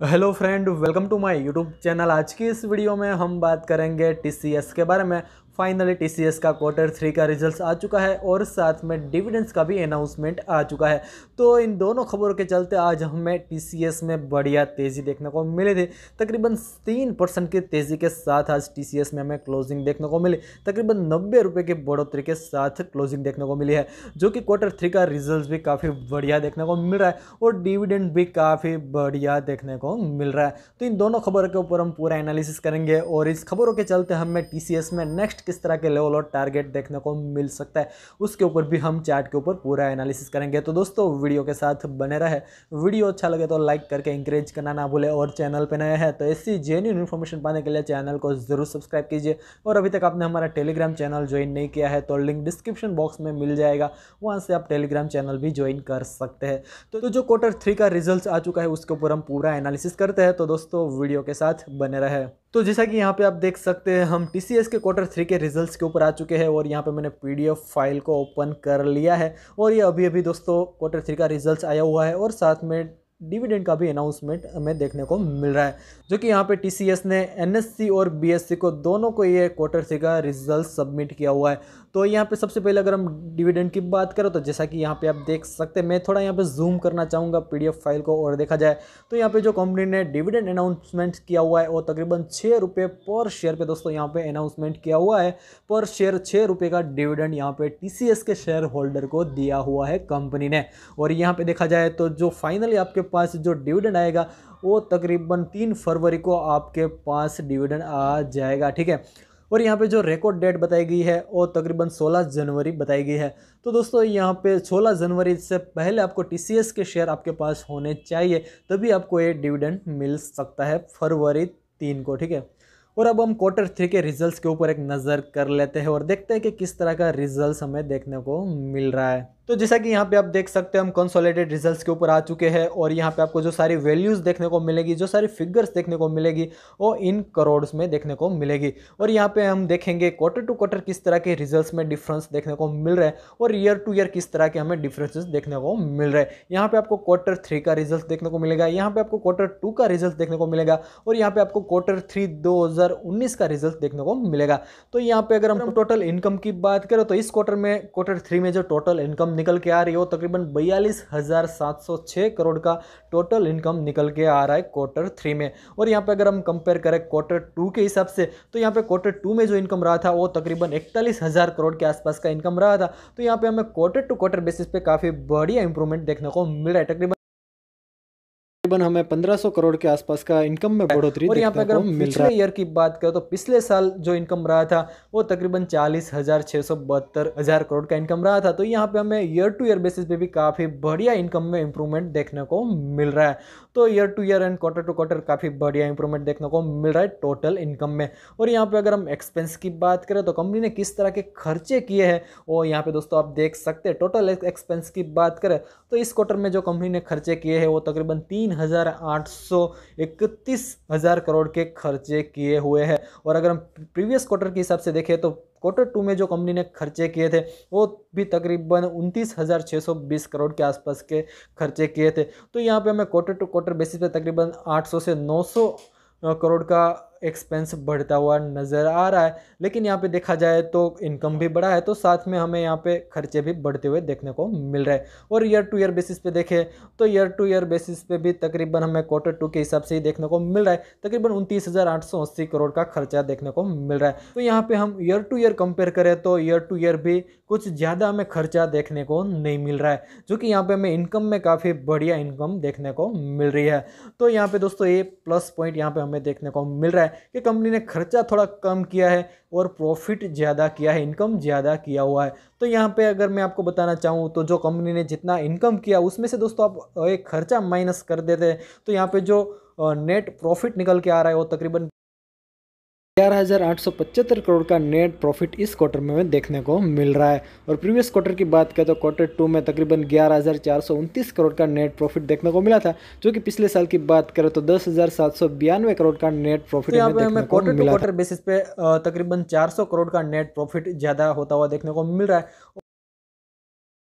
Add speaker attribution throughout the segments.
Speaker 1: Hello friend, welcome to my YouTube channel. आज की इस वीडियो में हम बात करेंगे टीसीएस के बारे में। फाइनली टीसीएस का क्वार्टर थ्री का रिज़ल्ट आ चुका है और साथ में डिविडेंड्स का भी अनाउंसमेंट आ चुका है। तो इन दोनों खबरों के चलते आज हमें टीसीएस में बढ़िया तेज़ी देखने को मिली थी। तकरीबन तीन परसेंट की तेज़ी के साथ आज टीसीएस में हमें क्लोजिंग देखने को मिली। तकरीबन नब्बे रुपये की बढ़ोतरी के साथ क्लोजिंग देखने को मिली है, जो कि क्वार्टर थ्री का रिज़ल्ट भी काफ़ी बढ़िया देखने को मिल रहा है और डिविडेंड भी काफ़ी बढ़िया देखने को मिल रहा है। तो इन दोनों खबरों के ऊपर हम पूरा एनालिसिस करेंगे और इस खबरों के चलते हमें टीसीएस में नेक्स्ट किस तरह के लेवल और टारगेट देखने को मिल सकता है उसके ऊपर भी हम चार्ट के ऊपर पूरा एनालिसिस करेंगे। तो दोस्तों वीडियो के साथ बने रहे। वीडियो अच्छा लगे तो लाइक करके इंकरेज करना ना भूले और चैनल पर नए हैं तो ऐसी जेन्यून इन्फॉर्मेशन पाने के लिए चैनल को ज़रूर सब्सक्राइब कीजिए। और अभी तक आपने हमारा टेलीग्राम चैनल ज्वाइन नहीं किया है तो लिंक डिस्क्रिप्शन बॉक्स में मिल जाएगा। वहाँ से आप टेलीग्राम चैनल भी ज्वाइन कर सकते हैं। तो, तो जो क्वार्टर थ्री का रिज़ल्ट आ चुका है उसके ऊपर हम पूरा एनालिसिस करते हैं। तो दोस्तों वीडियो के साथ बने रहे। तो जैसा कि यहाँ पे आप देख सकते हैं, हम TCS के क्वार्टर थ्री के रिजल्ट्स के ऊपर आ चुके हैं और यहाँ पे मैंने पीडीएफ फ़ाइल को ओपन कर लिया है और ये अभी अभी दोस्तों क्वार्टर थ्री का रिजल्ट्स आया हुआ है और साथ में डिविडेंड का भी अनाउंसमेंट हमें देखने को मिल रहा है, जो कि यहाँ पे टीसीएस ने एनएससी और बीएससी को दोनों को ये क्वार्टर थ्री का रिज़ल्ट सबमिट किया हुआ है। तो यहाँ पे सबसे पहले अगर हम डिविडेंड की बात करें तो जैसा कि यहाँ पे आप देख सकते हैं, मैं थोड़ा यहाँ पे जूम करना चाहूँगा पीडीएफ फ़ाइल को और देखा जाए। तो यहाँ पे जो कंपनी ने डिविडेंड अनाउंसमेंट किया हुआ है, वो तकरीबन छः पर शेयर पे दोस्तों यहाँ पे अनाउंसमेंट किया हुआ है। पर शेयर छः का डिविडेंड यहाँ पे TCS के शेयर होल्डर को दिया हुआ है कंपनी ने। और यहाँ पे देखा जाए तो जो फाइनली आपके पास जो डिविडेंड आएगा, वो तकरीबन तीन फरवरी को आपके पास डिविडेंड आ जाएगा, ठीक है? और यहाँ पे जो रिकॉर्ड डेट बताई गई है, वो तकरीबन 16 जनवरी बताई गई है। तो दोस्तों, यहाँ पे 16 जनवरी से पहले आपको टीसीएस के शेयर आपके पास होने चाहिए, तभी आपको ये डिविडेंड मिल सकता है फरवरी तीन को, ठीक है? और अब हम क्वार्टर थ्री के रिजल्ट्स के ऊपर एक नज़र कर लेते हैं और देखते हैं कि किस तरह का रिज़ल्ट हमें देखने को मिल रहा है। तो जैसा कि यहाँ पे आप देख सकते हैं हम कंसोलिडेटेड रिजल्ट्स के ऊपर आ चुके हैं और यहाँ पे आपको जो सारी वैल्यूज़ देखने को मिलेगी जो सारी फिगर्स देखने को मिलेगी वो इन करोड्स में देखने को मिलेगी। और यहाँ पे हम देखेंगे क्वार्टर टू क्वार्टर किस तरह के रिजल्ट्स में डिफरेंस देखने को मिल रहा है और ईयर टू ईयर किस तरह के हमें डिफरेंसेस देखने को मिल रहे हैं। यहाँ पर आपको क्वार्टर थ्री का रिज़ल्ट देखने को मिलेगा यहाँ पर आपको क्वार्टर टू का रिज़ल्ट देखने को मिलेगा और यहाँ पर आपको क्वार्टर थ्री दो का रिज़ल्ट देखने को मिलेगा। तो यहाँ पर अगर हम टोटल इनकम की बात करें तो इस क्वार्टर में क्वार्टर थ्री में जो टोटल इनकम निकल के आ रही हो तकरीबन बयालीस हज़ार सात सौ छः करोड़ का टोटल इनकम निकल के आ रहा है क्वार्टर थ्री में। और यहाँ पे अगर हम कंपेयर करें क्वार्टर टू के हिसाब से तो यहाँ पे क्वार्टर टू में जो इनकम रहा था, वो तकरीबन इकतालीस हज़ार करोड़ के आसपास का इनकम रहा था। तो यहाँ पे हमें क्वार्टर टू क्वार्टर बेसिस पे काफ़ी बढ़िया इंप्रूवमेंट देखने को मिल रहा है। तकरीबन तकरीबन हमें 1500 करोड़ के आसपास का इनकम में बढ़ोतरी और यहाँ पे अगर हम पिछले ईयर की बात करें तो पिछले साल जो इनकम रहा था वो तकरीबन चालीस हज़ार छः सौ बहत्तर हज़ार करोड़ का इनकम रहा था। तो यहाँ पे हमें ईयर टू ईयर बेसिस पे भी काफ़ी बढ़िया इनकम में इंप्रूवमेंट देखने को मिल रहा है। तो year to year and quarter to quarter काफ़ी बढ़िया इंप्रूवमेंट देखने को मिल रहा है टोटल इनकम में। और यहाँ पे अगर हम एक्सपेंस की बात करें तो कंपनी ने किस तरह के खर्चे किए हैं, वो यहाँ पे दोस्तों आप देख सकते हैं। टोटल एक्सपेंस की बात करें तो इस क्वार्टर में जो कंपनी ने खर्चे किए हैं, वो तकरीबन तीन हज़ार आठ सौ इकतीस हज़ार करोड़ के खर्चे किए हुए हैं। और अगर हम प्रीवियस क्वार्टर के हिसाब से देखें तो क्वार्टर टू में जो कंपनी ने खर्चे किए थे, वो भी तकरीबन उनतीस हज़ार छः सौ बीस करोड़ के आसपास के खर्चे किए थे। तो यहाँ पे हमें क्वार्टर टू क्वार्टर बेसिस पे तकरीबन आठ सौ से नौ सौ करोड़ का एक्सपेंस बढ़ता हुआ नज़र आ रहा है। लेकिन यहाँ पे देखा जाए तो इनकम भी बढ़ा है तो साथ में हमें यहाँ पे खर्चे भी बढ़ते हुए देखने को मिल रहे हैं। और ईयर टू ईयर बेसिस पे देखें तो ईयर टू ईयर बेसिस पे भी तकरीबन हमें क्वार्टर टू के हिसाब से ही देखने को मिल रहा है। तकरीबन उनतीस करोड़ का खर्चा देखने को मिल रहा है। तो यहाँ पर हम ईयर टू ईयर कंपेयर करें तो ईयर टू ईयर भी कुछ ज़्यादा हमें खर्चा देखने को नहीं मिल रहा है, जो कि यहाँ पर हमें इनकम में काफ़ी बढ़िया इनकम देखने को मिल रही है। तो यहाँ पे दोस्तों ये प्लस पॉइंट यहाँ पे हमें देखने को मिल रहा है। कि कंपनी ने खर्चा थोड़ा कम किया है और प्रॉफिट ज़्यादा किया है इनकम ज़्यादा किया हुआ है। तो यहाँ पे अगर मैं आपको बताना चाहूँ तो जो कंपनी ने जितना इनकम किया, उसमें से दोस्तों आप एक खर्चा माइनस कर देते हैं। तो यहाँ पर जो नेट प्रॉफिट निकल के आ रहा है, वो तकरीबन ग्यारह करोड़ का नेट प्रॉफिट इस क्वार्टर में देखने को मिल रहा है। और प्रीवियस क्वार्टर की बात करें तो क्वार्टर टू में तकरीबन ग्यारह करोड़ का नेट प्रॉफिट देखने को मिला था जो कि पिछले साल की बात करें तो दस करोड़ का नेट प्रॉफिट तो क्वार्टर क्वार्टर बेसिस पे तकरीबन चार सौ करोड़ का नेट प्रॉफिट ज़्यादा होता हुआ देखने को मिल रहा है।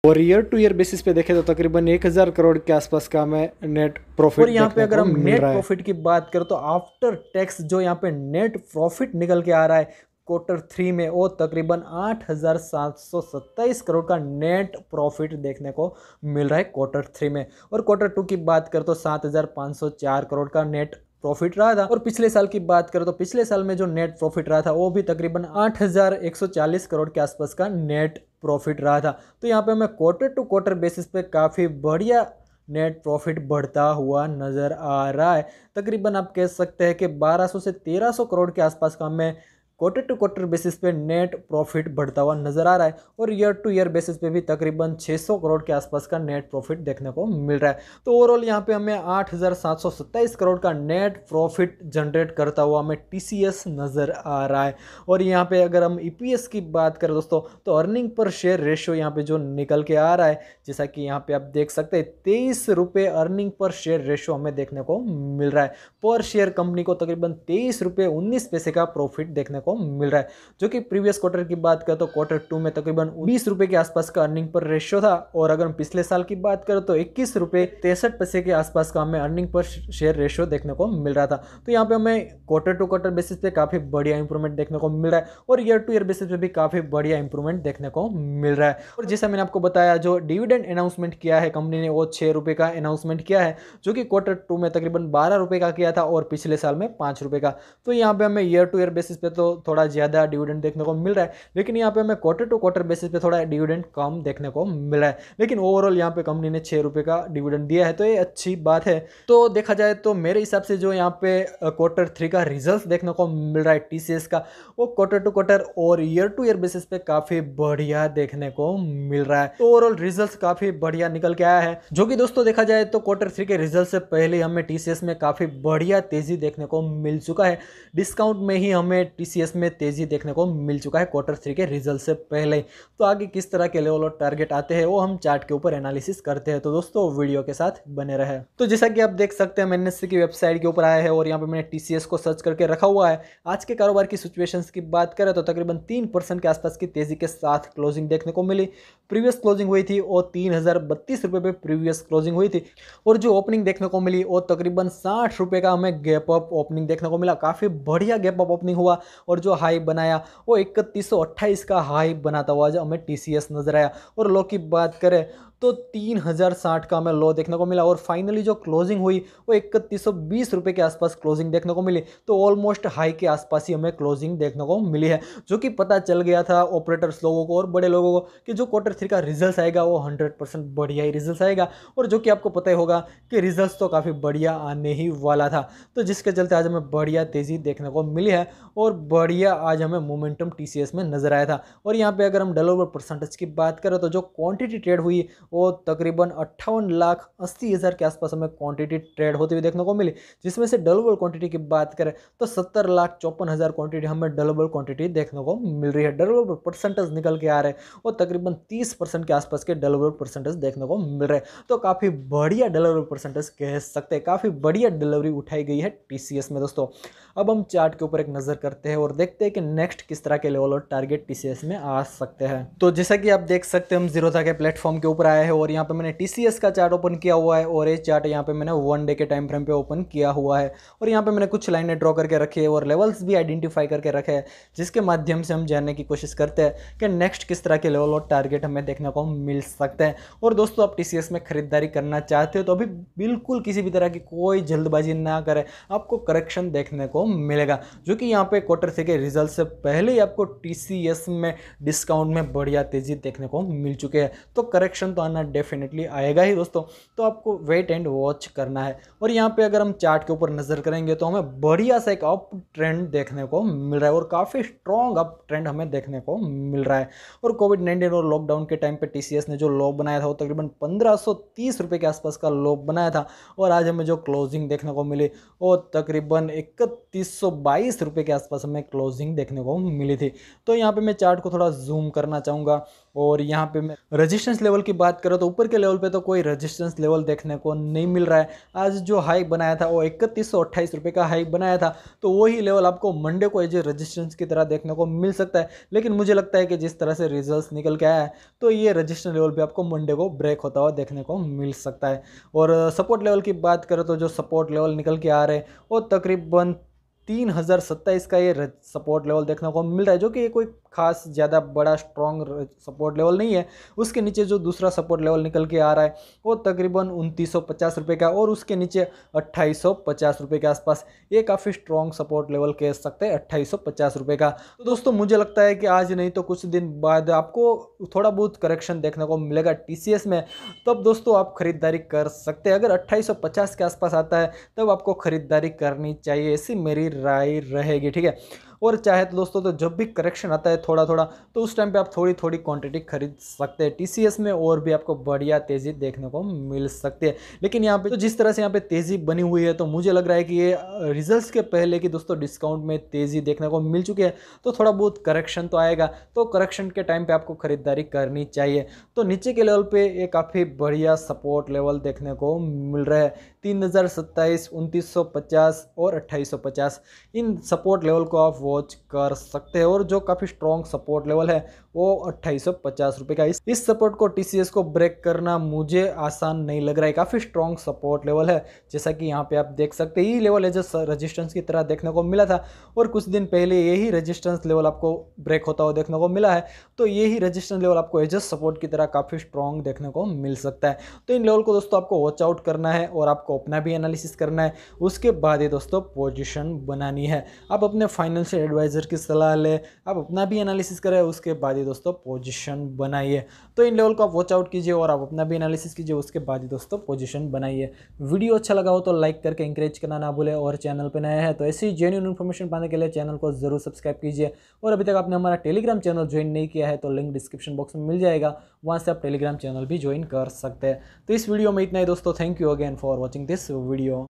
Speaker 1: और ईयर टू ईयर बेसिस पे देखें तो तकरीबन एक हज़ार करोड़ के आसपास का हमें नेट प्रॉफिट और यहाँ पे अगर हम नेट प्रॉफिट की बात करें तो आफ्टर टैक्स जो यहाँ पे नेट प्रॉफिट निकल के आ रहा है क्वार्टर थ्री में वो तकरीबन आठ हज़ार सात सौ सत्ताईस करोड़ का नेट प्रॉफिट देखने को मिल रहा है क्वार्टर थ्री में। और क्वार्टर टू की बात करें तो सात हज़ार पाँच सौ चार करोड़ का नेट प्रॉफिट रहा था। और पिछले साल की बात करें तो पिछले साल में जो नेट प्रॉफिट रहा था वो भी तकरीबन 8,140 करोड़ के आसपास का नेट प्रॉफिट रहा था। तो यहाँ पे हमें क्वार्टर टू क्वार्टर बेसिस पे काफ़ी बढ़िया नेट प्रॉफिट बढ़ता हुआ नज़र आ रहा है। तकरीबन आप कह सकते हैं कि 1200 से 1300 करोड़ के आसपास का हमें क्वार्टर टू क्वार्टर बेसिस पे नेट प्रॉफिट बढ़ता हुआ नज़र आ रहा है और ईयर टू ईयर बेसिस पे भी तकरीबन 600 करोड़ के आसपास का नेट प्रॉफिट देखने को मिल रहा है। तो ओवरऑल यहाँ पे हमें आठ हज़ार सात सौ सत्ताईस करोड़ का नेट प्रॉफिट जनरेट करता हुआ हमें टीसीएस नज़र आ रहा है। और यहाँ पे अगर हम ई e की बात करें दोस्तों तो अर्निंग पर शेयर रेशियो यहाँ पे जो निकल के आ रहा है, जैसा कि यहाँ पे आप देख सकते हैं, तेईस रुपये अर्निंग पर शेयर रेशियो हमें देखने को मिल रहा है। पर शेयर कंपनी को तकरीबन तेईस रुपये उन्नीस पैसे का प्रॉफिट देखने को मिल रहा है। जो कि प्रीवियस क्वार्टर की बात करें तो क्वार्टर टू में तकरीबन बीस रुपए के आसपास का अर्निंग पर रेशियो था और अगर हम पिछले साल की बात करें तो इक्कीस रुपए तिरसठ पैसे के आसपास का हमें अर्निंग पर शेयर रेशियो देखने को मिल रहा था। तो यहाँ पे हमें क्वार्टर टू क्वार्टर बेसिस पे काफ़ी बढ़िया इंप्रूवमेंट देखने को मिल रहा है और ईयर टू ईयर बेसिस पे भी काफ़ी बढ़िया इंप्रूवमेंट देखने को मिल रहा है। और जैसा मैंने आपको बताया, जो डिविडेंड अनाउंसमेंट किया है कंपनी ने वो छह रुपए का अनाउंसमेंट किया है, जो कि क्वार्टर टू में तकरीबन बारह रुपए का किया था और पिछले साल में पाँच रुपए का। तो यहाँ पे हमें ईयर टू ईयर बेसिस पे तो थोड़ा ज़्यादा डिविडेंड देखने को मिल रहा है, लेकिन यहाँ पे हमें क्वार्टर टू क्वार्टर बेसिस पे थोड़ा डिविडेंड कम देखने को मिल रहा है। लेकिन ओवरऑल यहाँ पे कंपनी ने छः रुपये का डिविडेंड दिया है तो ये अच्छी बात है। तो देखा जाए तो मेरे हिसाब से जो यहाँ पे क्वार्टर थ्री का रिज़ल्ट देखने को मिल रहा है टी का, वो क्वार्टर टू क्वार्टर और ईयर टू ईयर बेसिस पे काफ़ी बढ़िया देखने को मिल रहा है। ओवरऑल रिज़ल्ट काफ़ी बढ़िया निकल के आया है। जो कि दोस्तों देखा जाए तो क्वार्टर थ्री के रिज़ल्ट से पहले हमें टीसीएस में काफ़ी बढ़िया तेज़ी देखने को मिल चुका है। डिस्काउंट में ही हमें टी में तेज़ी देखने को मिल चुका है क्वार्टर थ्री के रिज़ल्ट से पहले तो आगे किस तरह के लेवल और टारगेट आते हैं, वो हम चार्ट के ऊपर एनालिसिस करते हैं। तो दोस्तों वीडियो के साथ बने रहे। तो जैसा कि आप देख सकते हैं, मैंने की वेबसाइट के ऊपर आया है और यहाँ पे मैंने टीसीएस को सर्च करके रखा हुआ है। आज के कारोबार की सिचुएशन की बात करें तो तकरीबन तीन के आसपास की तेज़ी के साथ क्लोजिंग देखने को मिली। प्रीवियस क्लोजिंग हुई थी और तीन हज़ार प्रीवियस क्लोजिंग हुई थी। और जो ओपनिंग देखने को मिली, वो तकरीबन साठ का हमें गैप अप ओपनिंग देखने को मिला। काफ़ी बढ़िया गैप अप ओपनिंग हुआ। और जो हाई बनाया, वो इकतीस का हाई बनाता हुआ जो हमें TCS नज़र आया। और लो की बात करें तो तीन हज़ार साठ का हमें लो देखने को मिला और फाइनली जो क्लोजिंग हुई वो इकतीस सौ बीस रुपये के आसपास क्लोजिंग देखने को मिली। तो ऑलमोस्ट हाई के आसपास ही हमें क्लोजिंग देखने को मिली है, जो कि पता चल गया था ऑपरेटर्स लोगों को और बड़े लोगों को कि जो क्वार्टर थ्री का रिज़ल्ट आएगा वो हंड्रेड परसेंट बढ़िया ही रिज़ल्ट आएगा और जो कि आपको पता ही होगा कि रिज़ल्ट तो काफ़ी बढ़िया आने ही वाला था। तो जिसके चलते आज हमें बढ़िया तेज़ी देखने को मिली है और बढ़िया आज हमें मोमेंटम टीसीएस में नज़र आया था। और यहाँ पर अगर हम डॉलर परसेंटेज की बात करें तो जो क्वान्टिटी ट्रेड हुई वो तकरीबन अट्ठावन लाख अस्सी हज़ार के आसपास हमें क्वांटिटी ट्रेड होती हुई देखने को मिली। जिसमें से डलेबल क्वांटिटी की बात करें तो सत्तर लाख चौपन हज़ार क्वांटिटी हमें डलेबल क्वांटिटी देखने को मिल रही है। डलेबल परसेंटेज निकल के आ रहे हैं और तकरीबन तीस परसेंट के आसपास के डलेबल परसेंटेज देखने को मिल रहे हैं। तो काफ़ी बढ़िया डिलीवरी परसेंटेज कह सकते हैं, काफ़ी बढ़िया डिलीवरी उठाई गई है टीसीएस में दोस्तों। अब हम चार्ट के ऊपर एक नज़र करते हैं और देखते हैं कि नेक्स्ट किस तरह के लेवल और टारगेट टीसीएस में आ सकते हैं। तो जैसा कि आप देख सकते हैं, हम ज़ीरो था के प्लेटफॉर्म के ऊपर आए हैं और यहाँ पे मैंने टीसीएस का चार्ट ओपन किया हुआ है और ये चार्ट यहाँ पे मैंने वन डे के टाइम फ्रेम पे ओपन किया हुआ है। और यहाँ पे मैंने कुछ लाइनें ड्रॉ करके रखी है और लेवल्स भी आइडेंटिफाई करके रखे हैं, जिसके माध्यम से हम जानने की कोशिश करते हैं कि नेक्स्ट किस तरह के लेवल और टारगेट हमें देखने को मिल सकते हैं। और दोस्तों, आप टीसीएस में खरीदारी करना चाहते हो तो अभी बिल्कुल किसी भी तरह की कोई जल्दबाजी ना करें, आपको करेक्शन देखने को मिलेगा, जो कि यहाँ पे क्वार्टर से के रिज़ल्ट से पहले ही आपको टीसीएस में डिस्काउंट में बढ़िया तेज़ी देखने को मिल चुके हैं। तो करेक्शन तो आना डेफिनेटली आएगा ही दोस्तों। तो आपको वेट एंड वॉच करना है। और यहाँ पे अगर हम चार्ट के ऊपर नज़र करेंगे तो हमें बढ़िया सा एक अप ट्रेंड देखने को मिल रहा है और काफ़ी स्ट्रॉन्ग अप ट्रेंड हमें देखने को मिल रहा है। और कोविड नाइन्टीन और लॉकडाउन के टाइम पे टी ने जो लो बनाया था वो तकरीबन पंद्रह रुपये के आसपास का लो बनाया था। और आज हमें जो क्लोजिंग देखने को मिली वो तकरीबन इकतीस रुपये के आसपास हमें क्लोजिंग देखने को मिली थी। तो यहाँ पे मैं चार्ट को थोड़ा जूम करना चाहूँगा और यहाँ पे मैं रजिस्टेंस लेवल की बात करो तो ऊपर के लेवल पे तो कोई रजिस्टेंस लेवल देखने को नहीं मिल रहा है। आज जो हाइक बनाया था वो इकतीस सौ अट्ठाईस रुपये का हाइक बनाया था तो वही लेवल आपको मंडे को एज रजिस्टेंस की तरह देखने को मिल सकता है। लेकिन मुझे लगता है कि जिस तरह से रिज़ल्ट निकल के आया है तो ये रजिस्टेंस लेवल भी आपको मंडे को ब्रेक होता हुआ देखने को मिल सकता है। और सपोर्ट लेवल की बात करें तो जो सपोर्ट लेवल निकल के आ रहे हैं, वो तकरीबन तीन हज़ार सत्ताईस का ये सपोर्ट लेवल देखने को मिल रहा है, जो कि कोई खास ज़्यादा बड़ा स्ट्रॉन्ग सपोर्ट लेवल नहीं है। उसके नीचे जो दूसरा सपोर्ट लेवल निकल के आ रहा है, वो तकरीबन उनतीस रुपये का और उसके नीचे अट्ठाईस रुपये के आसपास ये काफ़ी स्ट्रॉन्ग सपोर्ट लेवल कह सकते हैं, अट्ठाईस रुपये का। तो दोस्तों, मुझे लगता है कि आज नहीं तो कुछ दिन बाद आपको थोड़ा बहुत करेक्शन देखने को मिलेगा TCS में। तब दोस्तों, आप खरीदारी कर सकते हैं। अगर अट्ठाईस के आसपास आता है, तब आपको खरीदारी करनी चाहिए, ऐसी मेरी राय रहेगी, ठीक है? और चाहे तो दोस्तों तो जब भी करेक्शन आता है थोड़ा थोड़ा तो उस टाइम पे आप थोड़ी थोड़ी क्वांटिटी खरीद सकते हैं। टीसीएस में और भी आपको बढ़िया तेज़ी देखने को मिल सकती है। लेकिन यहाँ पे तो जिस तरह से यहाँ पे तेज़ी बनी हुई है तो मुझे लग रहा है कि ये रिज़ल्ट के पहले की दोस्तों डिस्काउंट में तेज़ी देखने को मिल चुकी है तो थोड़ा बहुत करेक्शन तो आएगा। तो करेक्शन के टाइम पर आपको खरीदारी करनी चाहिए। तो नीचे के लेवल पर ये काफ़ी बढ़िया सपोर्ट लेवल देखने को मिल रहा है। तीन हज़ार सत्ताईस, उनतीस सौ पचास और अट्ठाईस सौ पचास। इन सपोर्ट लेवल को आप वॉच कर सकते हैं और जो काफ़ी स्ट्रॉन्ग सपोर्ट लेवल है वो अट्ठाईस रुपये का इस सपोर्ट को TCS को ब्रेक करना मुझे आसान नहीं लग रहा है। काफ़ी स्ट्रॉन्ग सपोर्ट लेवल है। जैसा कि यहाँ पे आप देख सकते हैं ये लेवल एज रजिस्टेंस की तरह देखने को मिला था। और कुछ दिन पहले यही रजिस्टेंस लेवल आपको ब्रेक होता हुआ देखने को मिला है। तो यही रजिस्टेंस लेवल आपको एजस्ट सपोर्ट की तरह काफ़ी स्ट्रॉन्ग देखने को मिल सकता है। तो इन लेवल को दोस्तों आपको वॉच आउट करना है और आपको अपना भी एनालिसिस करना है। उसके बाद ही दोस्तों पोजिशन बनानी है। आप अपने फाइनेंशियल एडवाइज़र की सलाह लें, आप अपना भी एनालिसिस करें, उसके बाद ही दोस्तों पोजीशन बनाइए। तो इन लेवल को आप वॉच आउट कीजिए और आप अपना भी एनालिसिस कीजिए, उसके बाद ही दोस्तों पोजीशन बनाइए। वीडियो अच्छा लगा हो तो लाइक करके इंकरेज करना ना भूलें और चैनल पर नया है तो ऐसी जेन्यून इन्फॉर्मेशन पाने के लिए चैनल को ज़रूर सब्सक्राइब कीजिए। और अभी तक आपने हमारा टेलीग्राम चैनल ज्वाइन नहीं किया है तो लिंक डिस्क्रिप्शन बॉक्स में मिल जाएगा, वहाँ से आप टेलीग्राम चैनल भी ज्वाइन कर सकते हैं। तो इस वीडियो में इतना ही दोस्तों thank you again for watching this video